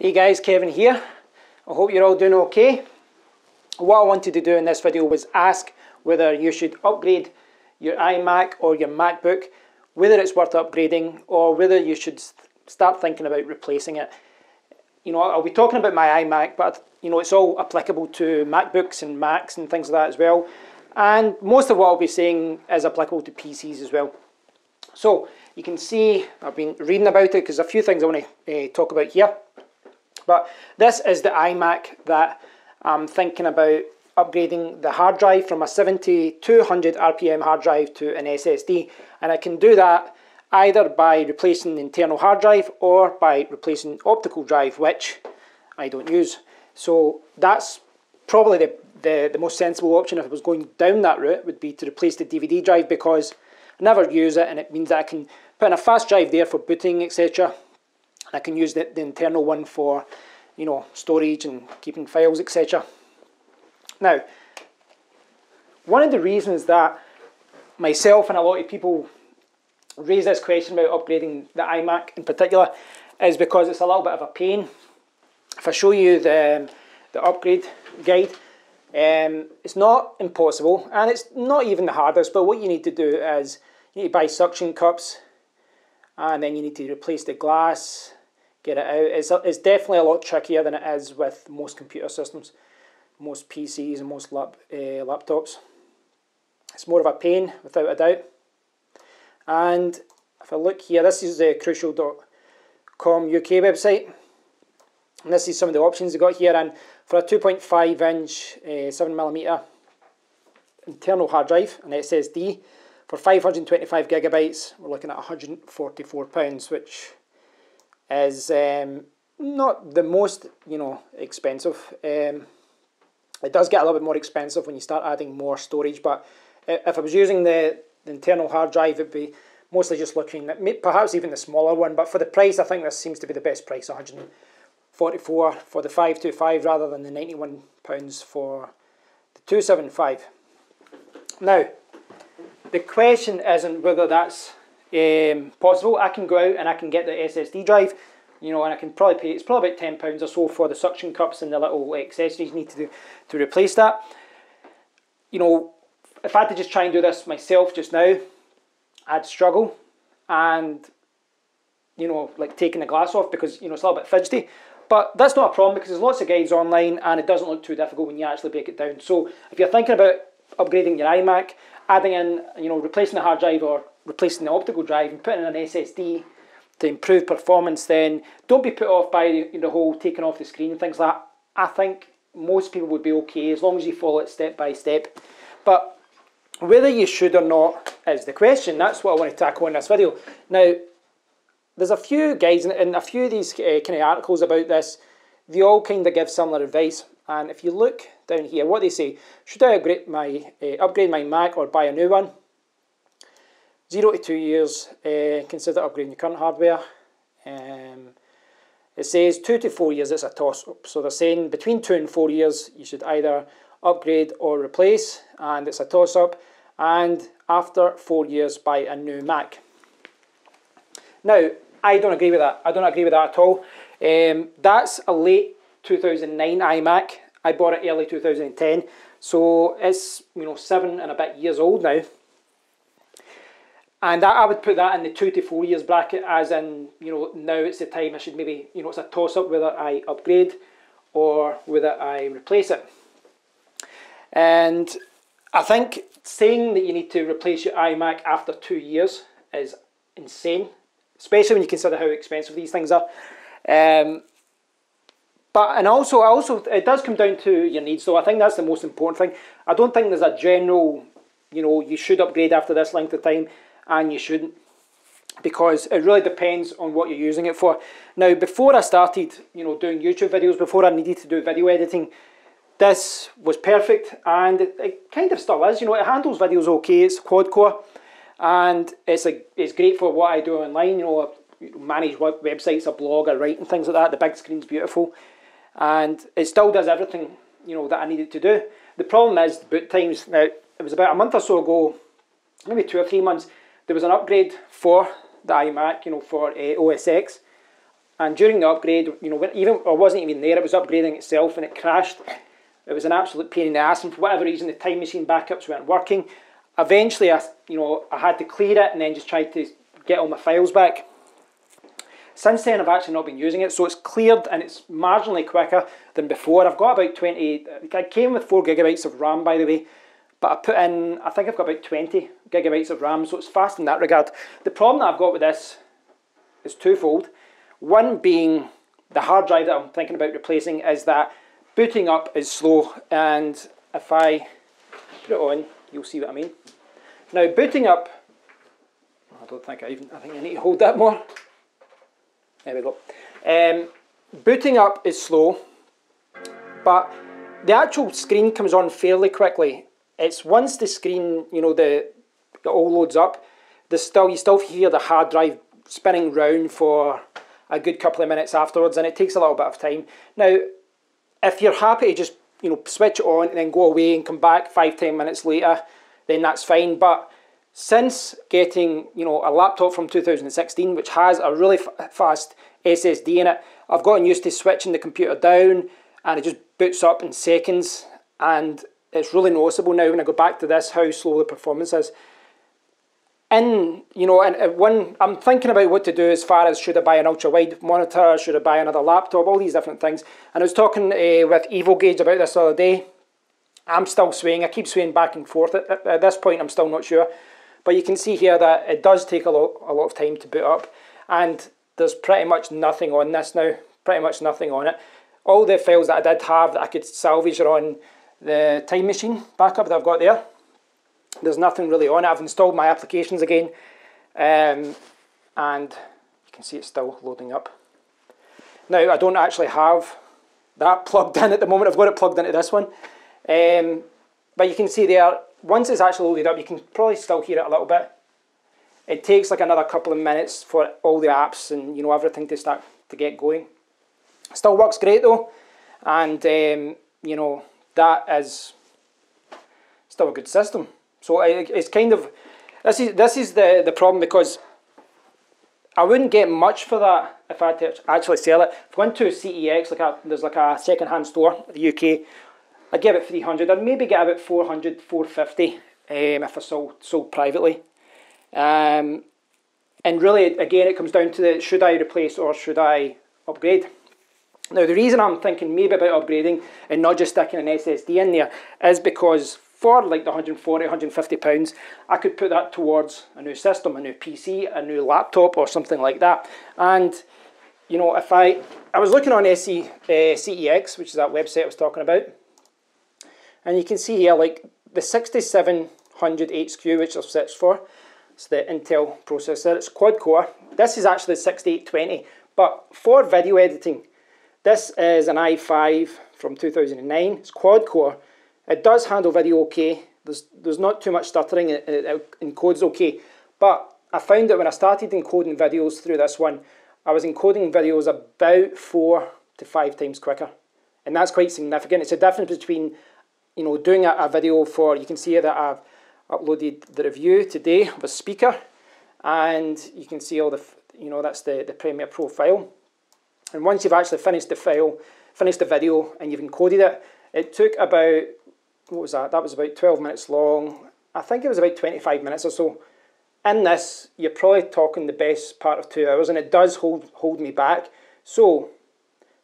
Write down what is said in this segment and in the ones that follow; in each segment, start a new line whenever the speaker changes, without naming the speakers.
Hey guys, Kevin here. I hope you're all doing okay. What I wanted to do in this video was ask whether you should upgrade your iMac or your MacBook, whether it's worth upgrading or whether you should start thinking about replacing it. You know, I'll be talking about my iMac, but you know, it's all applicable to MacBooks and Macs and things like that as well. And most of what I'll be saying is applicable to PCs as well. So you can see I've been reading about it because a few things I want to uh, talk about here. But this is the iMac that I'm thinking about upgrading the hard drive from a 7200 RPM hard drive to an SSD. And I can do that either by replacing the internal hard drive or by replacing optical drive, which I don't use. So that's probably the, the, the most sensible option if I was going down that route would be to replace the DVD drive because I never use it and it means that I can put in a fast drive there for booting etc I can use the, the internal one for, you know, storage and keeping files, etc. Now, one of the reasons that myself and a lot of people raise this question about upgrading the iMac in particular is because it's a little bit of a pain. If I show you the, the upgrade guide, um, it's not impossible and it's not even the hardest, but what you need to do is you need to buy suction cups and then you need to replace the glass get it out. It's, it's definitely a lot trickier than it is with most computer systems, most PCs and most lap, uh, laptops. It's more of a pain, without a doubt. And if I look here, this is the crucial.com UK website. And this is some of the options they got here. And for a 2.5 inch, uh, 7mm internal hard drive, an SSD, for 525 gigabytes, we're looking at £144, which is um, not the most you know expensive. Um, it does get a little bit more expensive when you start adding more storage, but if I was using the, the internal hard drive, it'd be mostly just looking at perhaps even the smaller one. But for the price, I think this seems to be the best price: 144 for the 525 rather than the 91 pounds for the 275. Now, the question isn't whether that's um, possible. I can go out and I can get the SSD drive, you know, and I can probably pay, it's probably about £10 or so for the suction cups and the little accessories you need to do to replace that. You know, if I had to just try and do this myself just now, I'd struggle and, you know, like taking the glass off because, you know, it's a little bit fidgety. But that's not a problem because there's lots of guides online and it doesn't look too difficult when you actually break it down. So if you're thinking about upgrading your iMac, adding in, you know, replacing the hard drive or replacing the optical drive and putting in an SSD to improve performance, then don't be put off by the, the whole taking off the screen and things like that. I think most people would be okay as long as you follow it step by step. But whether you should or not is the question. That's what I want to tackle in this video. Now, there's a few guys and a few of these uh, kind of articles about this. They all kind of give similar advice. And if you look down here, what they say, should I upgrade my, uh, upgrade my Mac or buy a new one? Zero to two years, uh, consider upgrading your current hardware. Um, it says two to four years, it's a toss up. So they're saying between two and four years, you should either upgrade or replace, and it's a toss up. And after four years, buy a new Mac. Now, I don't agree with that. I don't agree with that at all. Um, that's a late 2009 iMac. I bought it early 2010. So it's, you know, seven and a bit years old now. And I would put that in the two to four years bracket, as in, you know, now it's the time I should maybe, you know, it's a toss up whether I upgrade or whether I replace it. And I think saying that you need to replace your iMac after two years is insane, especially when you consider how expensive these things are. Um, but and also, also it does come down to your needs. So I think that's the most important thing. I don't think there's a general, you know, you should upgrade after this length of time and you shouldn't because it really depends on what you're using it for. Now, before I started, you know, doing YouTube videos, before I needed to do video editing, this was perfect, and it, it kind of still is. You know, it handles videos okay. It's quad core, and it's a it's great for what I do online. You know, manage websites, a blog, I write, and things like that. The big screen's beautiful, and it still does everything you know that I needed to do. The problem is boot times. Now, it was about a month or so ago, maybe two or three months there was an upgrade for the iMac, you know, for uh, OS X, And during the upgrade, you know, even I wasn't even there, it was upgrading itself and it crashed. It was an absolute pain in the ass, and for whatever reason, the time machine backups weren't working. Eventually, I, you know, I had to clear it and then just tried to get all my files back. Since then, I've actually not been using it, so it's cleared and it's marginally quicker than before. I've got about 20, I came with 4 gigabytes of RAM, by the way, but I put in, I think I've got about 20 gigabytes of RAM, so it's fast in that regard. The problem that I've got with this is twofold. One being the hard drive that I'm thinking about replacing is that booting up is slow, and if I put it on, you'll see what I mean. Now, booting up, I don't think I even, I think I need to hold that more. There we go. Um, booting up is slow, but the actual screen comes on fairly quickly. It's once the screen, you know, the it all loads up, the still you still hear the hard drive spinning round for a good couple of minutes afterwards, and it takes a little bit of time. Now, if you're happy to just you know switch it on and then go away and come back five ten minutes later, then that's fine. But since getting you know a laptop from 2016 which has a really fast SSD in it I've gotten used to switching the computer down and it just boots up in seconds and it's really noticeable now when I go back to this how slow the performance is And you know and when I'm thinking about what to do as far as should I buy an ultra wide monitor should I buy another laptop all these different things and I was talking uh, with EvoGauge about this the other day I'm still swaying I keep swaying back and forth at, at, at this point I'm still not sure but you can see here that it does take a lot, a lot of time to boot up. And there's pretty much nothing on this now. Pretty much nothing on it. All the files that I did have that I could salvage are on the Time Machine backup that I've got there. There's nothing really on it. I've installed my applications again. Um, and you can see it's still loading up. Now, I don't actually have that plugged in at the moment. I've got it plugged into this one. Um, but you can see there, once it's actually loaded up, you can probably still hear it a little bit. It takes like another couple of minutes for all the apps and you know everything to start to get going. Still works great though, and um, you know that is still a good system. So it's kind of this is this is the the problem because I wouldn't get much for that if I had to actually sell it. If I went to CEX, like a, there's like a second-hand store in the UK, I'd give it 300. I'd maybe get about 400, 450 um, if I sold, sold privately. Um, and really, again, it comes down to the, should I replace or should I upgrade? Now, the reason I'm thinking maybe about upgrading and not just sticking an SSD in there is because for like the 140, 150 pounds, I could put that towards a new system, a new PC, a new laptop or something like that. And, you know, if I, I was looking on SC, uh, CEX, which is that website I was talking about, and you can see here, like the 6700 HQ, which I've searched for, it's the Intel processor, it's quad core. This is actually 6820, but for video editing, this is an i5 from 2009, it's quad core. It does handle video okay, there's, there's not too much stuttering, uh, uh, it, it encodes okay, but I found that when I started encoding videos through this one, I was encoding videos about four to five times quicker. And that's quite significant. It's a difference between you know, doing a, a, video for, you can see that I've uploaded the review today of a speaker, and you can see all the, you know, that's the, the Premiere Pro file. And once you've actually finished the file, finished the video, and you've encoded it, it took about, what was that? That was about 12 minutes long. I think it was about 25 minutes or so. In this, you're probably talking the best part of two hours, and it does hold, hold me back. So,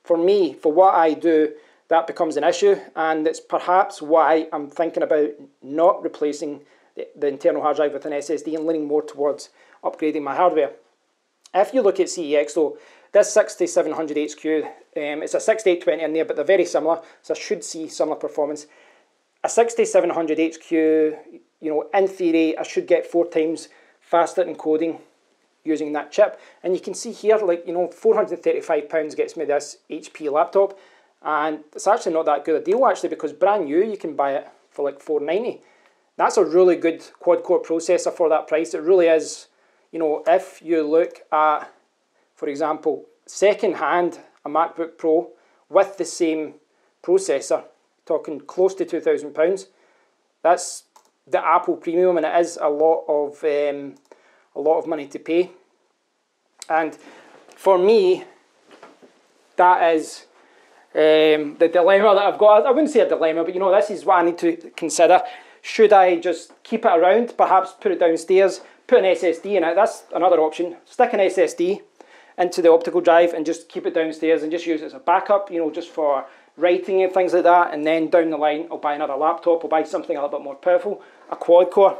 for me, for what I do, that becomes an issue, and it's perhaps why I'm thinking about not replacing the, the internal hard drive with an SSD and leaning more towards upgrading my hardware. If you look at CEX though, this 6700 HQ, um, it's a 6820 in there, but they're very similar, so I should see similar performance. A 6700 HQ, you know, in theory, I should get four times faster encoding using that chip. And you can see here, like, you know, £435 gets me this HP laptop and it's actually not that good a deal actually because brand new you can buy it for like 490 that's a really good quad core processor for that price it really is you know if you look at for example second hand a macbook pro with the same processor talking close to 2000 pounds that's the apple premium and it is a lot of um, a lot of money to pay and for me that is um, the dilemma that I've got. I wouldn't say a dilemma, but you know, this is what I need to consider. Should I just keep it around, perhaps put it downstairs, put an SSD in it? That's another option. Stick an SSD into the optical drive and just keep it downstairs and just use it as a backup, you know, just for writing and things like that. And then down the line, I'll buy another laptop, I'll buy something a little bit more powerful, a quad core.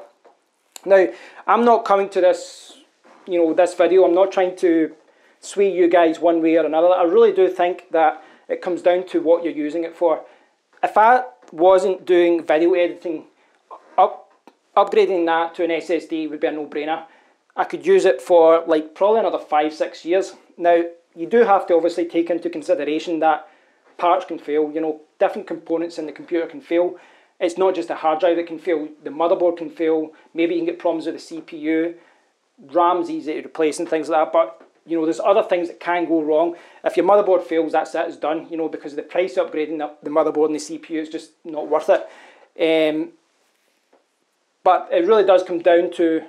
Now, I'm not coming to this, you know, this video, I'm not trying to sway you guys one way or another. I really do think that it comes down to what you're using it for. If I wasn't doing video editing, up, upgrading that to an SSD would be a no-brainer. I could use it for like probably another five, six years. Now, you do have to obviously take into consideration that parts can fail, you know, different components in the computer can fail. It's not just a hard drive that can fail, the motherboard can fail, maybe you can get problems with the CPU, RAM's easy to replace and things like that, but you know, there's other things that can go wrong. If your motherboard fails, that's it, it's done, you know, because the price upgrading the, the motherboard and the CPU is just not worth it. Um, but it really does come down to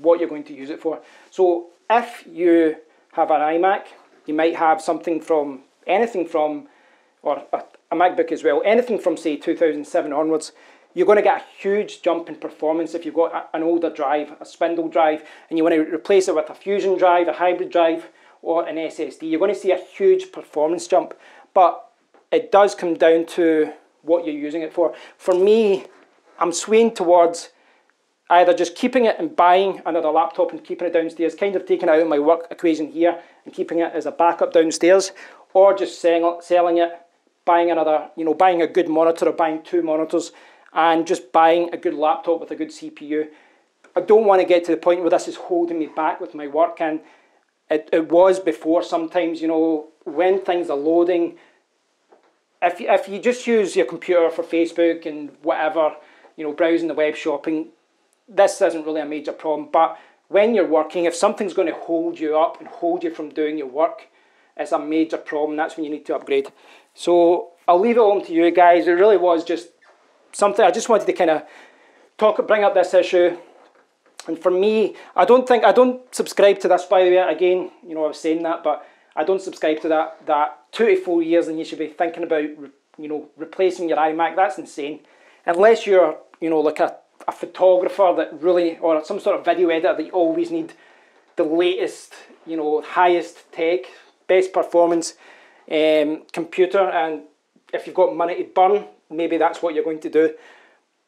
what you're going to use it for. So if you have an iMac, you might have something from anything from, or a, a MacBook as well, anything from say 2007 onwards, you're going to get a huge jump in performance if you've got an older drive, a spindle drive, and you want to replace it with a fusion drive, a hybrid drive, or an SSD. You're going to see a huge performance jump, but it does come down to what you're using it for. For me, I'm swaying towards either just keeping it and buying another laptop and keeping it downstairs, kind of taking out my work equation here and keeping it as a backup downstairs, or just selling, selling it, buying another, you know, buying a good monitor or buying two monitors and just buying a good laptop with a good CPU. I don't want to get to the point where this is holding me back with my work and it, it was before sometimes, you know, when things are loading, if, if you just use your computer for Facebook and whatever, you know, browsing the web shopping, this isn't really a major problem, but when you're working, if something's going to hold you up and hold you from doing your work, it's a major problem. That's when you need to upgrade. So I'll leave it on to you guys. It really was just something I just wanted to kind of talk, bring up this issue. And for me, I don't think I don't subscribe to this. By the way, again, you know, I was saying that, but I don't subscribe to that. That two to four years, and you should be thinking about, you know, replacing your iMac. That's insane. Unless you're, you know, like a a photographer that really, or some sort of video editor that you always need the latest, you know, highest tech, best performance um, computer. And if you've got money to burn, maybe that's what you're going to do.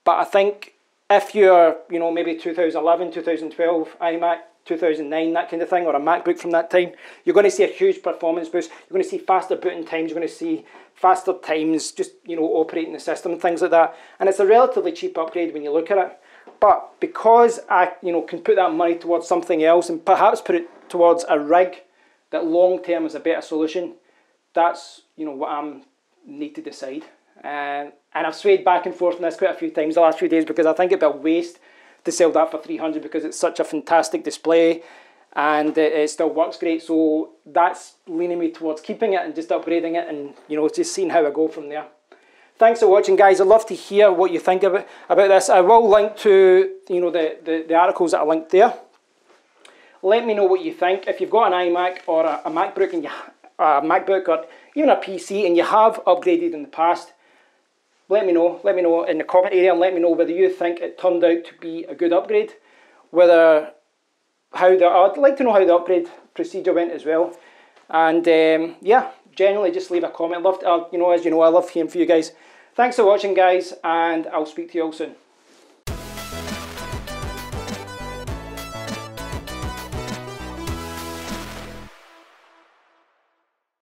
But I think if you're, you know, maybe 2011, 2012 iMac, 2009, that kind of thing, or a MacBook from that time, you're going to see a huge performance boost. You're going to see faster booting times. You're going to see faster times, just you know, operating the system things like that. And it's a relatively cheap upgrade when you look at it. But because I, you know, can put that money towards something else and perhaps put it towards a rig that long term is a better solution, that's you know what I'm need to decide. And and I've swayed back and forth on this quite a few times the last few days because I think it'd be a waste to sell that for 300 because it's such a fantastic display and it, it, still works great. So that's leaning me towards keeping it and just upgrading it and you know just seeing how I go from there. Thanks for watching guys. I'd love to hear what you think about, about this. I will link to you know the, the, the articles that I linked there. Let me know what you think. If you've got an iMac or a, a MacBook and you, a MacBook or even a PC and you have upgraded in the past, let me know. Let me know in the comment area and let me know whether you think it turned out to be a good upgrade. Whether how the I'd like to know how the upgrade procedure went as well. And um, yeah, generally just leave a comment. Love to, uh, you know, as you know, I love hearing from you guys. Thanks for watching, guys, and I'll speak to you all soon.